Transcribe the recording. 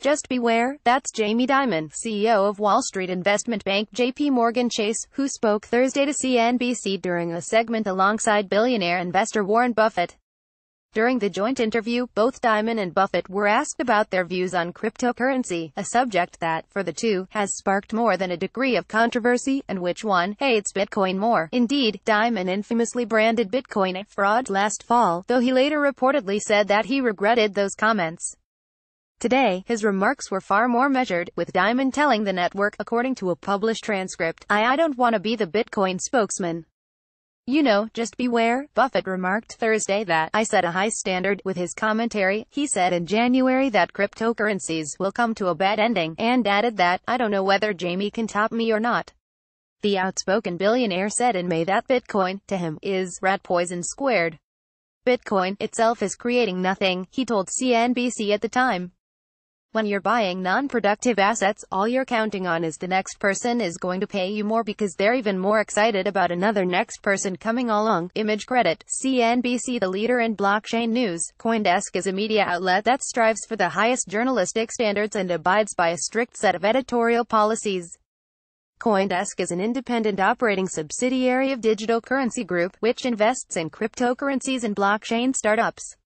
Just beware, that's Jamie Dimon, CEO of Wall Street investment bank JP Morgan Chase, who spoke Thursday to CNBC during a segment alongside billionaire investor Warren Buffett. During the joint interview, both Dimon and Buffett were asked about their views on cryptocurrency, a subject that, for the two, has sparked more than a degree of controversy, and which one hates Bitcoin more. Indeed, Dimon infamously branded Bitcoin a fraud last fall, though he later reportedly said that he regretted those comments. Today, his remarks were far more measured, with Dimon telling the network, according to a published transcript, I, I don't want to be the Bitcoin spokesman. You know, just beware, Buffett remarked Thursday that, I set a high standard, with his commentary, he said in January that cryptocurrencies will come to a bad ending, and added that, I don't know whether Jamie can top me or not. The outspoken billionaire said in May that Bitcoin, to him, is rat poison squared. Bitcoin, itself is creating nothing, he told CNBC at the time. When you're buying non-productive assets, all you're counting on is the next person is going to pay you more because they're even more excited about another next person coming along. Image credit, CNBC the leader in blockchain news. Coindesk is a media outlet that strives for the highest journalistic standards and abides by a strict set of editorial policies. Coindesk is an independent operating subsidiary of Digital Currency Group, which invests in cryptocurrencies and blockchain startups.